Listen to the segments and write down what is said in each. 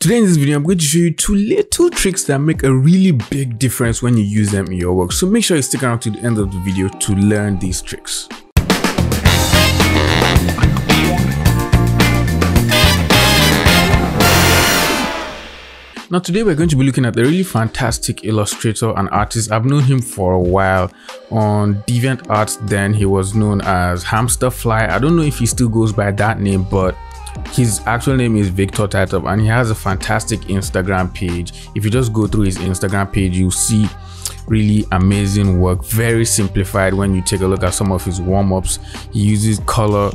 Today in this video, I'm going to show you two little tricks that make a really big difference when you use them in your work. So make sure you stick around to the end of the video to learn these tricks. Now today we're going to be looking at a really fantastic illustrator and artist. I've known him for a while. On DeviantArt then he was known as Hamsterfly. I don't know if he still goes by that name but his actual name is Viktor Titov and he has a fantastic Instagram page. If you just go through his Instagram page you'll see really amazing work. Very simplified when you take a look at some of his warm-ups. He uses color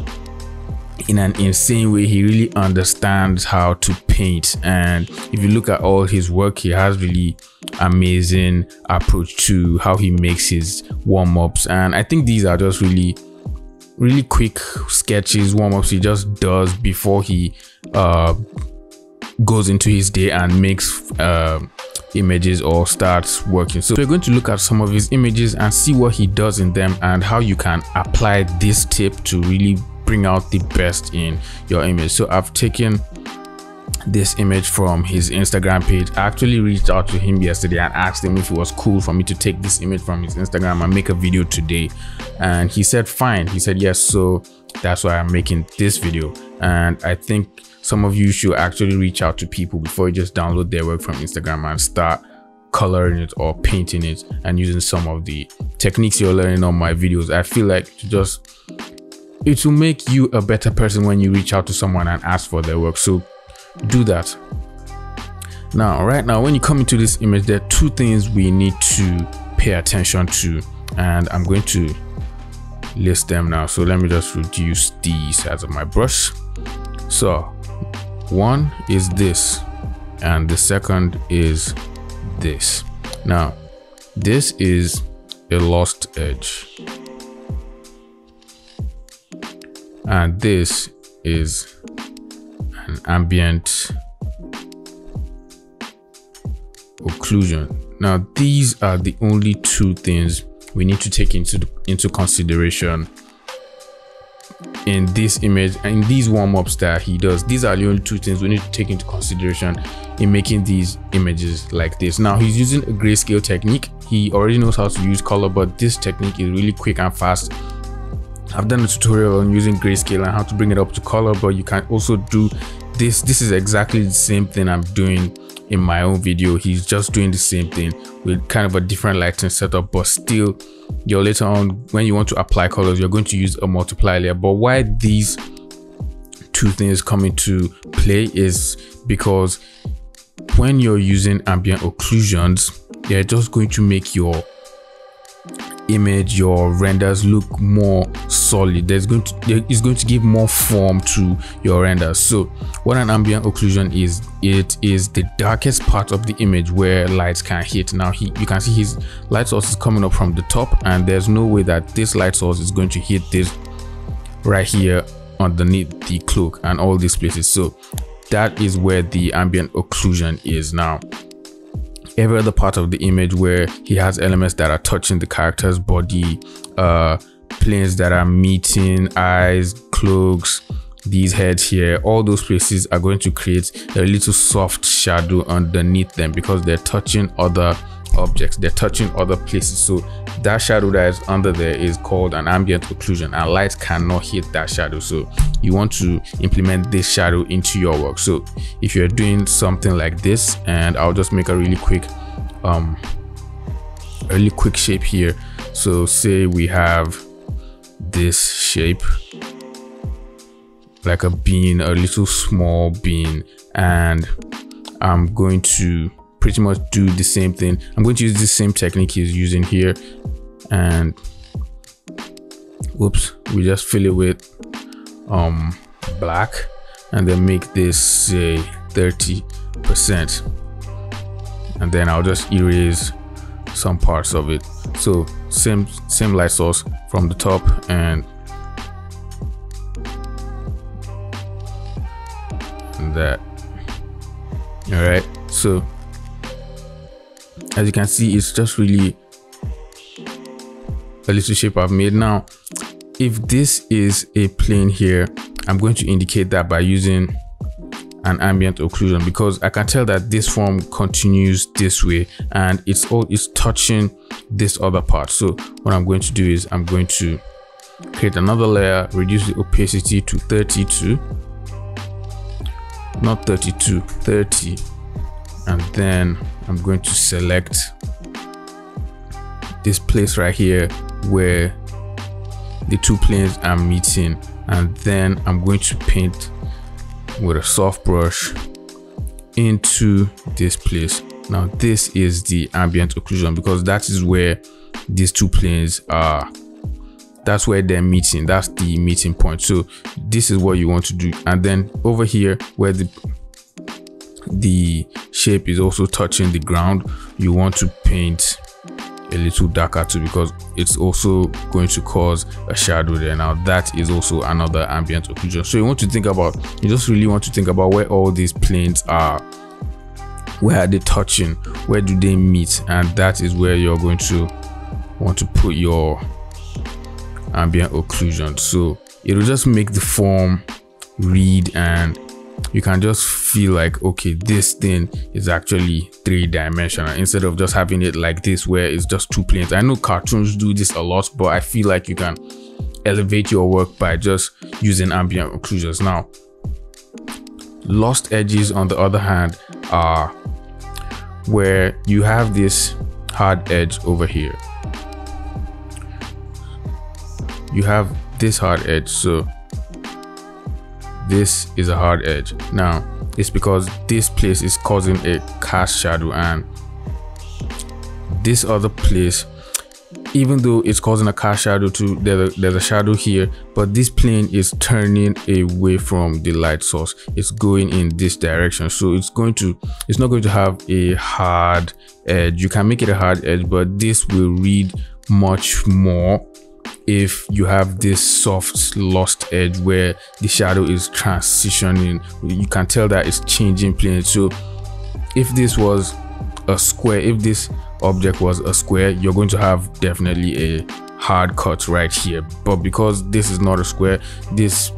in an insane way. He really understands how to paint. And if you look at all his work he has really amazing approach to how he makes his warm-ups. And i think these are just really really quick sketches warm-ups he just does before he uh goes into his day and makes uh, images or starts working. So we're going to look at some of his images and see what he does in them and how you can apply this tip to really bring out the best in your image. So i've taken this image from his instagram page. I actually reached out to him yesterday and asked him if it was cool for me to take this image from his instagram and make a video today. And he said fine. He said yes. So that's why i'm making this video. And i think some of you should actually reach out to people before you just download their work from instagram and start coloring it or painting it and using some of the techniques you're learning on my videos. I feel like to just it will make you a better person when you reach out to someone and ask for their work. So do that. Now right now when you come into this image there are two things we need to pay attention to and i'm going to list them now. So let me just reduce the size of my brush. So one is this and the second is this. Now this is a lost edge. And this is an ambient occlusion. Now these are the only two things we need to take into into consideration in this image and in these warm-ups that he does. These are the only two things we need to take into consideration in making these images like this. Now he's using a grayscale technique. He already knows how to use color but this technique is really quick and fast. I've done a tutorial on using grayscale and how to bring it up to color, but you can also do this. This is exactly the same thing I'm doing in my own video. He's just doing the same thing with kind of a different lighting setup, but still you're later on when you want to apply colors, you're going to use a multiply layer. But why these two things come into play is because when you're using ambient occlusions, they're just going to make your image your renders look more solid. There's going to is going to give more form to your renders. So what an ambient occlusion is it is the darkest part of the image where lights can hit. Now he you can see his light source is coming up from the top and there's no way that this light source is going to hit this right here underneath the cloak and all these places. So that is where the ambient occlusion is. Now every other part of the image where he has elements that are touching the character's body, uh, planes that are meeting, eyes, cloaks, these heads here, all those places are going to create a little soft shadow underneath them because they're touching other objects, they're touching other places. So that shadow that is under there is called an ambient occlusion and light cannot hit that shadow. So you want to implement this shadow into your work. So if you're doing something like this, and I'll just make a really quick, um, a really quick shape here. So say we have this shape like a bean, a little small bean, and I'm going to pretty much do the same thing. I'm going to use the same technique he's using here and whoops, we just fill it with um black and then make this say 30% and then I'll just erase some parts of it. So same same light source from the top and that all right so as you can see it's just really a little shape I've made now if this is a plane here I'm going to indicate that by using an ambient occlusion because I can tell that this form continues this way and it's all it's touching this other part. So what I'm going to do is I'm going to create another layer, reduce the opacity to 32, not 32, 30, and then I'm going to select this place right here where the two planes are meeting. And then I'm going to paint with a soft brush into this place. Now this is the ambient occlusion because that is where these two planes are. That's where they're meeting. That's the meeting point. So this is what you want to do. And then over here where the the shape is also touching the ground you want to paint a little darker too because it's also going to cause a shadow there. Now that is also another ambient occlusion. So you want to think about you just really want to think about where all these planes are. Where are they touching? Where do they meet? And that is where you're going to want to put your ambient occlusion. So it will just make the form read and you can just feel like okay this thing is actually three-dimensional instead of just having it like this where it's just two planes. I know cartoons do this a lot but i feel like you can elevate your work by just using ambient occlusions. Now lost edges on the other hand are where you have this hard edge over here. You have this hard edge so this is a hard edge. Now it's because this place is causing a cast shadow and this other place even though it's causing a cast shadow to there's a, there's a shadow here but this plane is turning away from the light source. It's going in this direction. So it's going to it's not going to have a hard edge. You can make it a hard edge but this will read much more if you have this soft lost edge where the shadow is transitioning you can tell that it's changing plane so if this was a square if this object was a square you're going to have definitely a hard cut right here. But because this is not a square this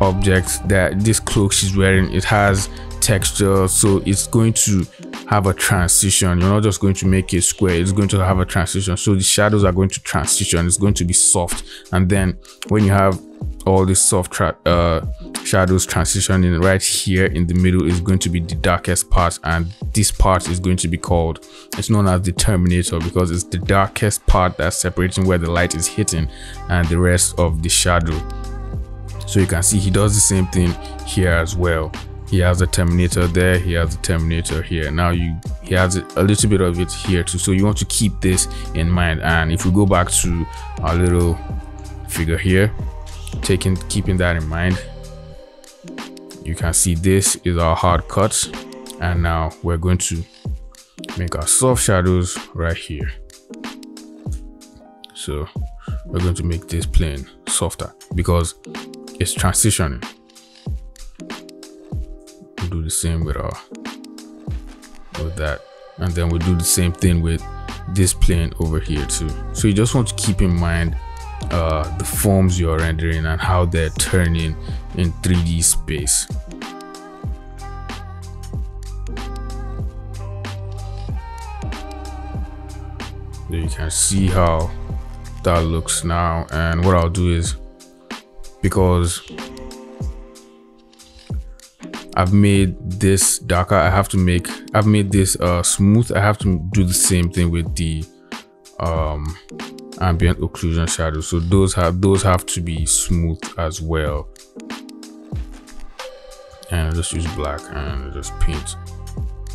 object that this cloak she's wearing it has texture so it's going to have a transition. You're not just going to make it square it's going to have a transition. So the shadows are going to transition it's going to be soft. And then when you have all these soft uh, shadows transitioning right here in the middle is going to be the darkest part and this part is going to be called it's known as the terminator because it's the darkest part that's separating where the light is hitting and the rest of the shadow. So you can see he does the same thing here as well he has a terminator there he has a terminator here. Now you he has a little bit of it here too. So you want to keep this in mind. And if we go back to our little figure here taking keeping that in mind you can see this is our hard cut. And now we're going to make our soft shadows right here. So we're going to make this plane softer because it's transitioning we'll do the same with our with that. And then we'll do the same thing with this plane over here too. So you just want to keep in mind uh, the forms you're rendering and how they're turning in 3d space. So you can see how that looks now. And what I'll do is because I've made this darker. I have to make, I've made this uh, smooth. I have to do the same thing with the um, ambient occlusion shadow. So those have, those have to be smooth as well. And I'll just use black and just paint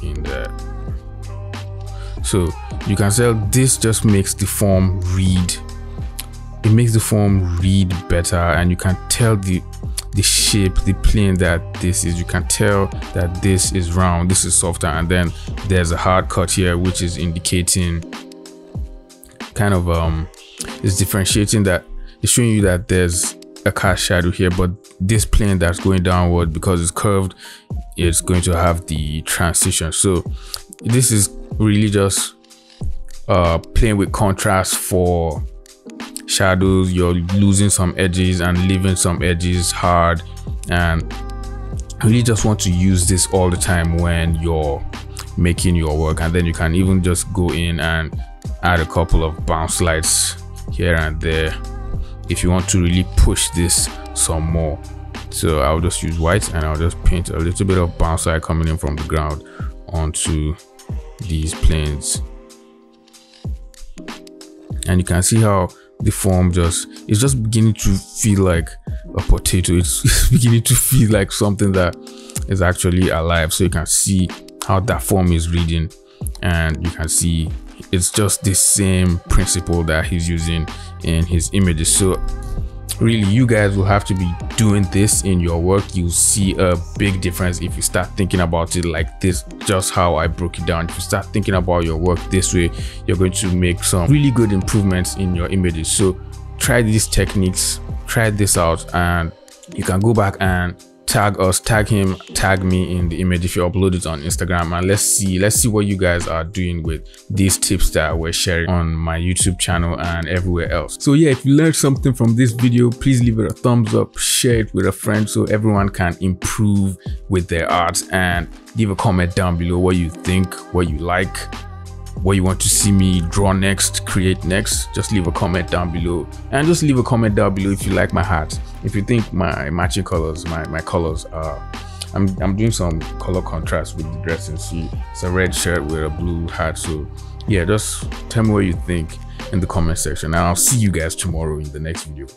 in there. So you can tell this just makes the form read. It makes the form read better and you can tell the the shape the plane that this is. You can tell that this is round this is softer and then there's a hard cut here which is indicating kind of um is differentiating that it's showing you that there's a cast shadow here but this plane that's going downward because it's curved it's going to have the transition. So this is really just uh playing with contrast for shadows you're losing some edges and leaving some edges hard. And really just want to use this all the time when you're making your work. And then you can even just go in and add a couple of bounce lights here and there if you want to really push this some more. So i'll just use white and i'll just paint a little bit of bounce light coming in from the ground onto these planes. And you can see how the form just it's just beginning to feel like a potato. It's beginning to feel like something that is actually alive. So you can see how that form is reading and you can see it's just the same principle that he's using in his images. So really you guys will have to be doing this in your work. You'll see a big difference if you start thinking about it like this. Just how i broke it down. If you start thinking about your work this way you're going to make some really good improvements in your images. So try these techniques try this out and you can go back and tag us tag him tag me in the image if you upload it on instagram and let's see let's see what you guys are doing with these tips that we're sharing on my youtube channel and everywhere else. So yeah if you learned something from this video please leave it a thumbs up share it with a friend so everyone can improve with their art and leave a comment down below what you think what you like what you want to see me draw next create next just leave a comment down below. And just leave a comment down below if you like my hat. If you think my matching colors my my colors are i'm i'm doing some color contrast with the dressing suit. it's a red shirt with a blue hat so yeah just tell me what you think in the comment section and i'll see you guys tomorrow in the next video.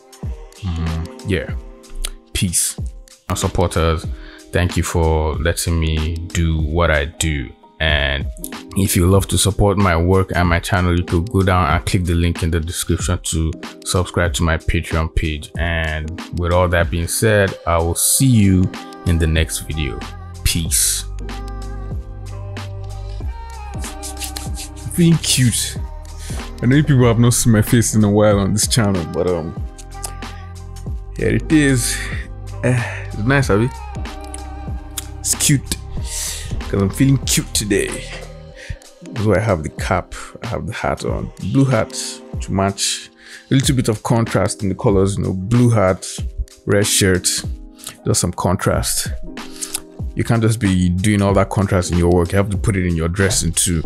Mm, yeah. Peace. Our supporters thank you for letting me do what i do and if you love to support my work and my channel you could go down and click the link in the description to subscribe to my patreon page. And with all that being said i will see you in the next video. Peace. Being cute. I know people have not seen my face in a while on this channel but um here it is. Uh, it's nice Abby. it's cute because I'm feeling cute today. So I have the cap, I have the hat on, blue hat to match a little bit of contrast in the colors, you know, blue hat, red shirt, just some contrast. You can't just be doing all that contrast in your work, you have to put it in your dressing too.